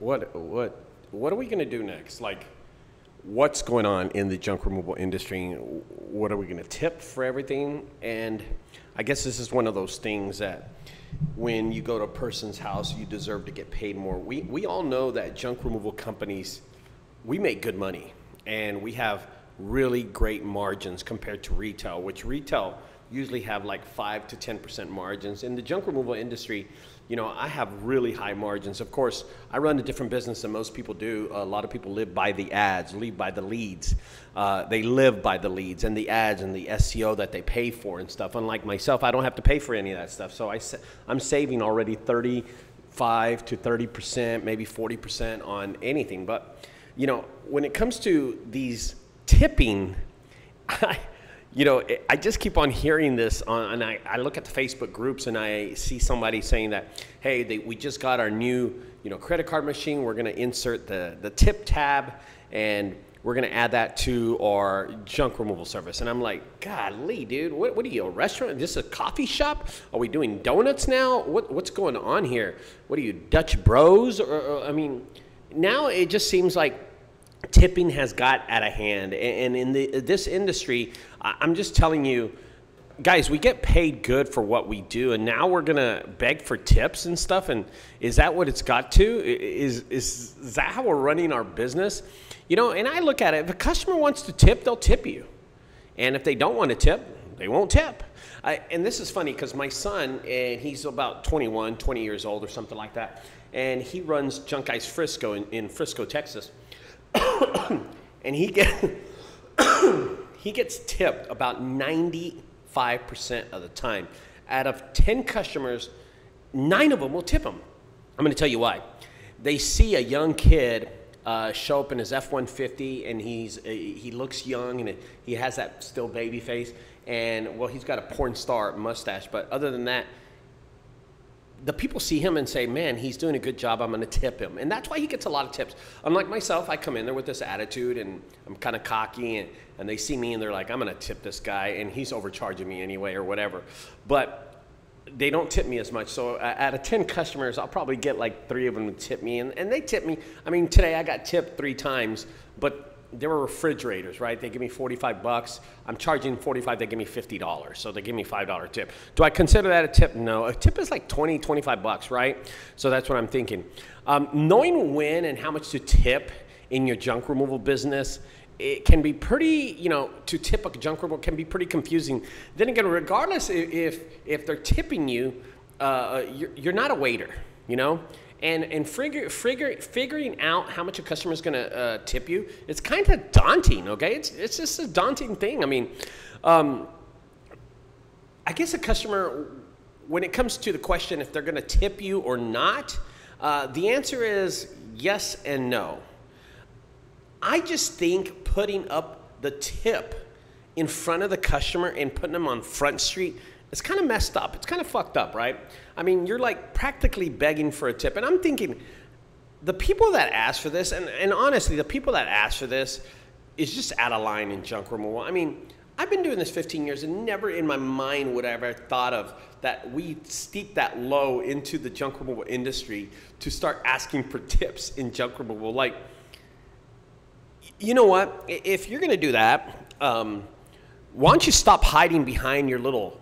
what what what are we going to do next? Like, what's going on in the junk removal industry? What are we going to tip for everything? And I guess this is one of those things that when you go to a person's house, you deserve to get paid more. We we all know that junk removal companies, we make good money, and we have really great margins compared to retail, which retail usually have like five to ten percent margins. In the junk removal industry you know, I have really high margins. Of course, I run a different business than most people do. A lot of people live by the ads, live by the leads. Uh, they live by the leads and the ads and the SEO that they pay for and stuff. Unlike myself, I don't have to pay for any of that stuff. So I, I'm saving already 35 to 30 percent, maybe 40 percent on anything. But you know, when it comes to these tipping, I, you know, I just keep on hearing this, on, and I, I look at the Facebook groups and I see somebody saying that, hey, they, we just got our new, you know, credit card machine. We're going to insert the, the tip tab and we're going to add that to our junk removal service. And I'm like, golly, dude, what, what are you, a restaurant? This is this a coffee shop? Are we doing donuts now? What, what's going on here? What are you, Dutch bros? Or, or I mean, now it just seems like tipping has got out of hand. And in the, this industry, I'm just telling you, guys, we get paid good for what we do, and now we're gonna beg for tips and stuff. And is that what it's got to? Is is, is that how we're running our business? You know, and I look at it. If a customer wants to tip, they'll tip you, and if they don't want to tip, they won't tip. I, and this is funny because my son, and he's about 21, 20 years old or something like that, and he runs JunkGuys Frisco in, in Frisco, Texas. and he get he gets tipped about 95% of the time. Out of 10 customers, nine of them will tip him. I'm going to tell you why. They see a young kid uh, show up in his F-150 and he's uh, he looks young and he has that still baby face and well he's got a porn star mustache but other than that the people see him and say, man, he's doing a good job. I'm going to tip him. And that's why he gets a lot of tips. Unlike myself, I come in there with this attitude and I'm kind of cocky and, and they see me and they're like, I'm going to tip this guy and he's overcharging me anyway or whatever. But they don't tip me as much. So uh, out of 10 customers, I'll probably get like three of them to tip me. And, and they tip me. I mean, today I got tipped three times, but there were refrigerators, right? They give me 45 bucks. I'm charging 45, they give me $50. So they give me $5 tip. Do I consider that a tip? No. A tip is like 20, 25 bucks, right? So that's what I'm thinking. Um, knowing when and how much to tip in your junk removal business, it can be pretty, you know, to tip a junk removal can be pretty confusing. Then again, regardless if, if they're tipping you, uh, you're, you're not a waiter, you know? And and figure, figure, figuring out how much a customer is going to uh, tip you it's kind of daunting okay? It's, it's just a daunting thing. I mean um, i guess a customer when it comes to the question if they're going to tip you or not uh, the answer is yes and no. I just think putting up the tip in front of the customer and putting them on front street it's kind of messed up. It's kind of fucked up, right? I mean, you're like practically begging for a tip. And I'm thinking, the people that ask for this, and, and honestly, the people that ask for this is just out of line in junk removal. I mean, I've been doing this 15 years and never in my mind would I ever thought of that we steep that low into the junk removal industry to start asking for tips in junk removal. Like, you know what? If you're going to do that, um, why don't you stop hiding behind your little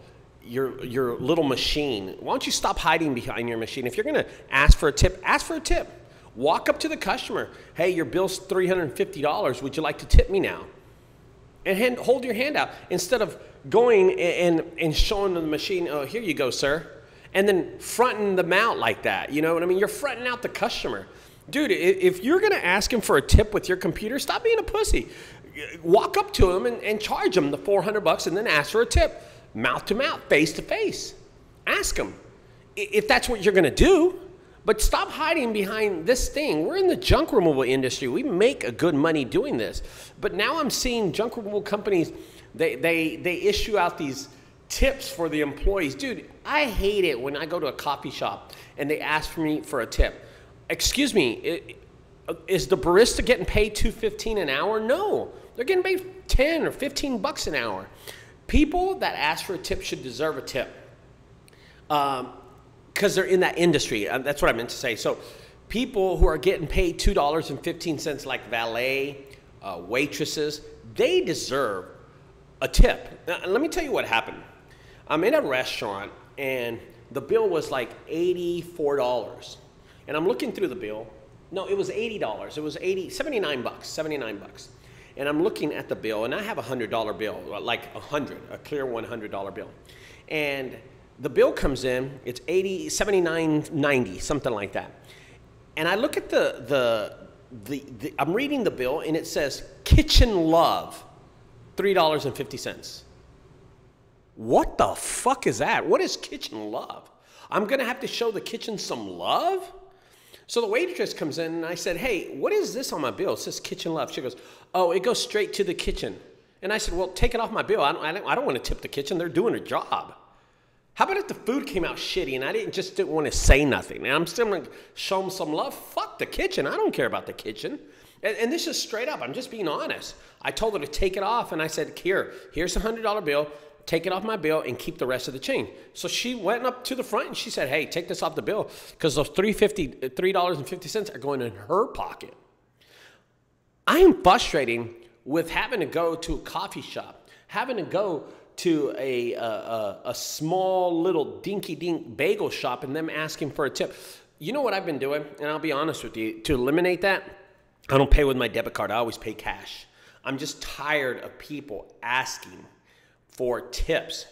your your little machine. Why don't you stop hiding behind your machine? If you're going to ask for a tip, ask for a tip. Walk up to the customer. Hey, your bill's three hundred and fifty dollars. Would you like to tip me now? And hand, hold your hand out instead of going and, and showing the machine. Oh, here you go, sir. And then fronting them out like that. You know what I mean? You're fronting out the customer. Dude, if you're going to ask him for a tip with your computer, stop being a pussy. Walk up to him and, and charge him the 400 bucks and then ask for a tip mouth to mouth, face to face. Ask them if that's what you're going to do. But stop hiding behind this thing. We're in the junk removal industry. We make a good money doing this. But now I'm seeing junk removal companies, they, they, they issue out these tips for the employees. Dude, I hate it when I go to a coffee shop and they ask for me for a tip. Excuse me, is the barista getting paid 215 an hour? No. They're getting paid 10 or 15 bucks an hour. People that ask for a tip should deserve a tip because um, they're in that industry. Uh, that's what I meant to say. So, people who are getting paid $2.15 like valet, uh, waitresses, they deserve a tip. Now, let me tell you what happened. I'm in a restaurant and the bill was like $84. And I'm looking through the bill. No, it was $80. It was 80, 79 bucks, 79 bucks. And I'm looking at the bill and I have a $100 bill, like a 100, a clear $100 bill. And the bill comes in, it's 80, 79, 90, something like that. And I look at the, the, the, the I'm reading the bill and it says kitchen love, $3.50. What the fuck is that? What is kitchen love? I'm gonna have to show the kitchen some love? So the waitress comes in and I said, Hey, what is this on my bill? It says kitchen love. She goes, Oh, it goes straight to the kitchen. And I said, Well, take it off my bill. I don't, I don't, I don't want to tip the kitchen. They're doing a job. How about if the food came out shitty and I didn't just didn't want to say nothing? And I'm still gonna show them some love. Fuck the kitchen. I don't care about the kitchen. And, and, this is straight up. I'm just being honest. I told her to take it off, and I said, "Here, here's a hundred dollar bill take it off my bill and keep the rest of the change. So she went up to the front and she said, Hey, take this off the bill because those $3.50, $3.50 are going in her pocket. I am frustrating with having to go to a coffee shop, having to go to a, a, a small little dinky dink bagel shop and them asking for a tip. You know what I've been doing? And I'll be honest with you to eliminate that, I don't pay with my debit card, I always pay cash. I'm just tired of people asking for tips.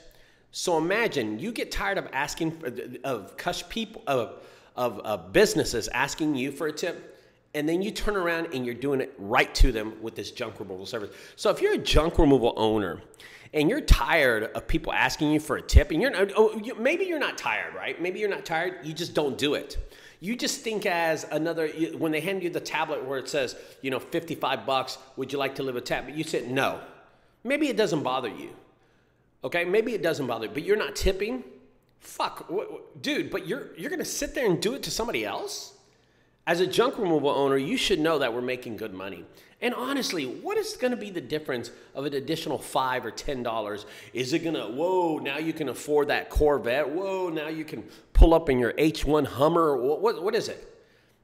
So imagine you get tired of asking of people of, of, of businesses asking you for a tip, and then you turn around and you're doing it right to them with this junk removal service. So if you're a junk removal owner and you're tired of people asking you for a tip, and you're oh, oh, you, maybe you're not tired, right? Maybe you're not tired. You just don't do it. You just think as another when they hand you the tablet where it says, you know, 55 bucks. Would you like to live a tab? But you said no. Maybe it doesn't bother you. Okay, maybe it doesn't bother you, but you're not tipping. Fuck, dude, but you're you're gonna sit there and do it to somebody else? As a junk removal owner, you should know that we're making good money. And honestly, what is going to be the difference of an additional five or ten dollars? Is it going to whoa? Now you can afford that Corvette. Whoa! Now you can pull up in your H1 Hummer. What what, what is it?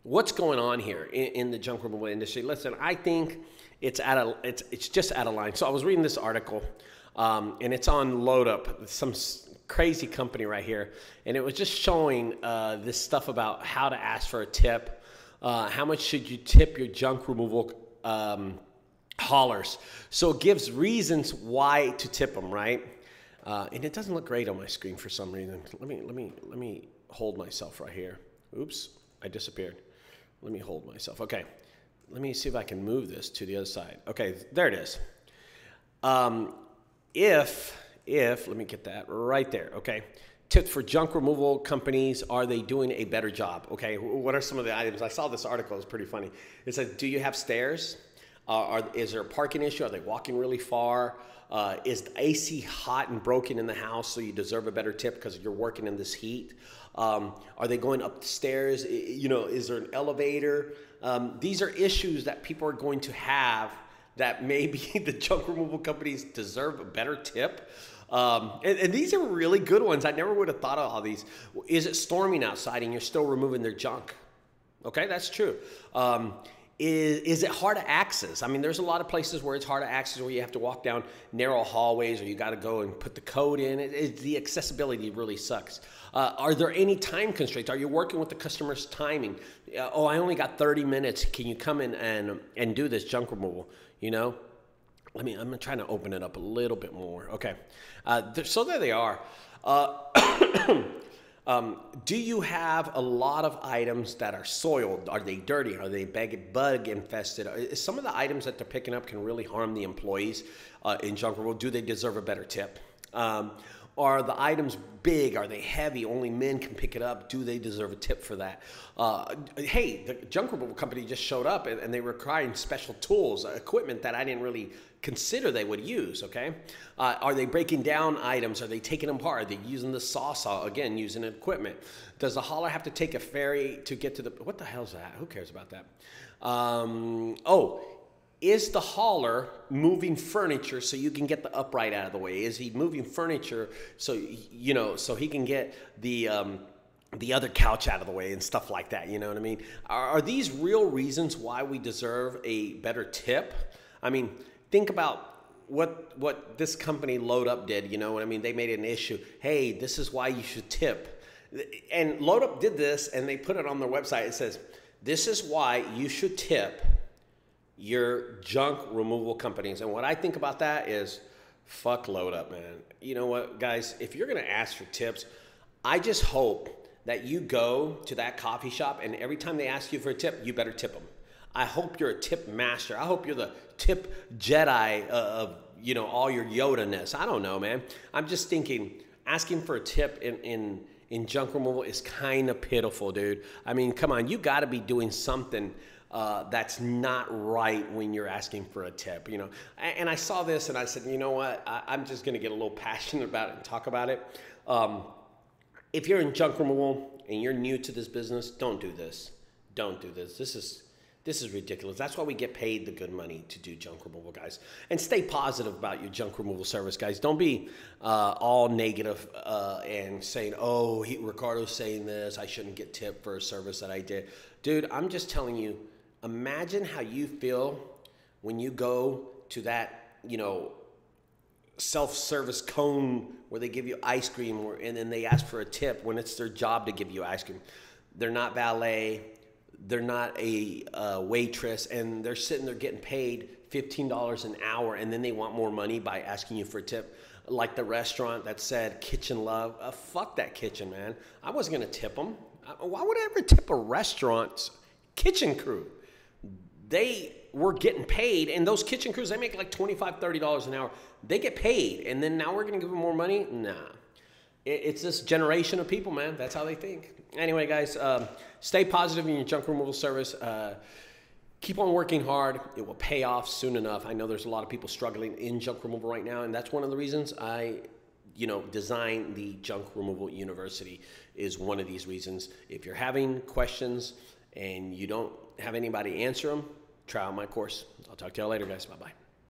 What's going on here in, in the junk removal industry? Listen, I think it's at a it's it's just out of line. So I was reading this article um, and it's on LoadUp, some crazy company right here, and it was just showing uh, this stuff about how to ask for a tip, uh, how much should you tip your junk removal um, haulers. So it gives reasons why to tip them, right? Uh, and it doesn't look great on my screen for some reason. Let me let me let me hold myself right here. Oops, I disappeared. Let me hold myself. Okay, let me see if I can move this to the other side. Okay, there it is. Um, if, if, let me get that right there, okay? Tips for junk removal companies, are they doing a better job? Okay, what are some of the items? I saw this article, it's pretty funny. It said, do you have stairs? Uh, are, is there a parking issue? Are they walking really far? Uh, is the AC hot and broken in the house so you deserve a better tip because you're working in this heat? Um, are they going up the stairs? You know, is there an elevator? Um, these are issues that people are going to have that maybe the junk removal companies deserve a better tip. Um, and, and, these are really good ones. I never would have thought of all these. Is it storming outside and you're still removing their junk? Okay, that's true. Um, is, is it hard to access? I mean, there's a lot of places where it's hard to access where you have to walk down narrow hallways or you got to go and put the code in. It, it, the accessibility really sucks. Uh, are there any time constraints? Are you working with the customer's timing? Uh, oh, I only got 30 minutes. Can you come in and, and do this junk removal? You know? Let me, I'm trying to open it up a little bit more. Okay. Uh, there, so there they are. Uh, Um, do you have a lot of items that are soiled? Are they dirty? Are they bug infested? Some of the items that they're picking up can really harm the employees uh, in junk removal. Do they deserve a better tip? Um, are the items big? Are they heavy? Only men can pick it up. Do they deserve a tip for that? Uh, hey, the junk removal company just showed up and, and they were requiring special tools, equipment that I didn't really consider they would use, okay? Uh, are they breaking down items? Are they taking them apart? Are they using the saw saw, again, using equipment? Does the hauler have to take a ferry to get to the, what the hell's that? Who cares about that? Um, oh, is the hauler moving furniture so you can get the upright out of the way? Is he moving furniture so, you know, so he can get the, um, the other couch out of the way and stuff like that. You know what I mean? Are, are these real reasons why we deserve a better tip? I mean, think about what what this company LoadUp did. You know what I mean? They made an issue. Hey, this is why you should tip. And LoadUp did this, and they put it on their website. It says, "This is why you should tip your junk removal companies." And what I think about that is, fuck LoadUp, man. You know what, guys? If you're gonna ask for tips, I just hope that you go to that coffee shop and every time they ask you for a tip, you better tip them. I hope you're a tip master. I hope you're the tip Jedi of you know all your Yoda-ness. I don't know, man. I'm just thinking asking for a tip in in in junk removal is kind of pitiful, dude. I mean, come on, you got to be doing something uh, that's not right when you're asking for a tip, you know. And I saw this and I said, you know what? I, am just going to get a little passionate about it and talk about it. Um, if you're in junk removal and you're new to this business, don't do this. Don't do this. This is this is ridiculous. That's why we get paid the good money to do junk removal, guys. And stay positive about your junk removal service, guys. Don't be uh, all negative, uh, and saying, "Oh, he, Ricardo's saying this. I shouldn't get tipped for a service that I did." Dude, I'm just telling you. Imagine how you feel when you go to that, you know, self-service cone where they give you ice cream and then they ask for a tip when it's their job to give you ice cream. They're not valet, they're not a uh, waitress, and they're sitting there getting paid $15 an hour, and then they want more money by asking you for a tip. Like the restaurant that said kitchen love. Uh, fuck that kitchen, man. I wasn't gonna tip them. Why would I ever tip a restaurant's kitchen crew? They were getting paid, and those kitchen crews, they make like $25, $30 an hour. They get paid, and then now we're gonna give them more money? Nah. It's this generation of people, man. That's how they think. Anyway, guys, um, stay positive in your junk removal service. Uh, keep on working hard. It will pay off soon enough. I know there's a lot of people struggling in junk removal right now, and that's one of the reasons I you know, design the junk removal university is one of these reasons. If you're having questions and you don't have anybody answer them, try out my course. I'll talk to y'all later, guys. Bye bye.